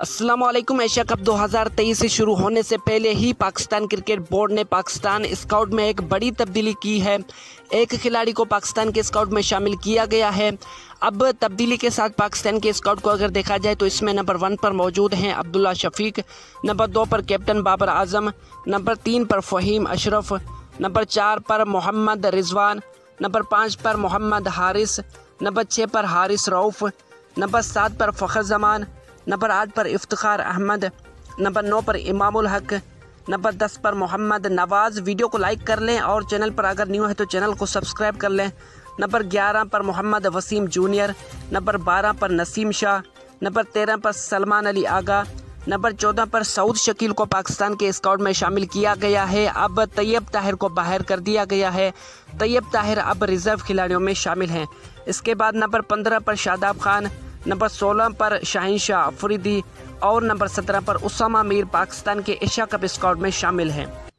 Aslam Asia cup 2023 से शुरू होने से पहले ही पाकिस्तान क्रिकेट बोर्ड ने पाकिस्तान स्काउट में एक बड़ी तब्दीली की है। एक खिलाड़ी को पाकिस्तान के स्काउट में शामिल किया गया है। अब तब्दीली के साथ पाकिस्तान के स्काउट को अगर देखा जाए तो इसमें नंबर वन पर मौजूद हैं अब्दुल्ला शफीक, नंबर दो पर कैप्टन बाबर आज़म, नंबर तीन पर फ़हीम अशरफ, नंबर चार पर मोहम्मद रिजवान, नंबर पाँच पर मोहम्मद हारिस, नंबर छः पर हारिस रऊफ़, नंबर सात पर फ़खर जमान नंबर आठ पर इफ्तार अहमद, नंबर नौ पर इमामुल हक, नंबर दस पर मोहम्मद नवाज़। वीडियो को लाइक कर लें और चैनल पर अगर न्यू है तो चैनल को सब्सक्राइब कर लें। नंबर ग्यारह पर मोहम्मद वसीम जूनियर, नंबर बारह पर नसीम शाह, नंबर तेरह पर सलमान अली आगा, नंबर चौदह पर सऊद शकील को पाकिस्तान के स्काउट में शामिल किया गया है। अब तैयब ताहिर को बाहर कर दिया गया है। तैयब ताहिर अब रिज़र्व खिलाड़ियों में शामिल हैं। इसके बाद नंबर पंद्रह पर शादाब खान नंबर 16 पर शाहिन शाह अफरीदी और नंबर 17 पर उसामा मीर पाकिस्तान के एशिया कप स्क्वाड में शामिल हैं।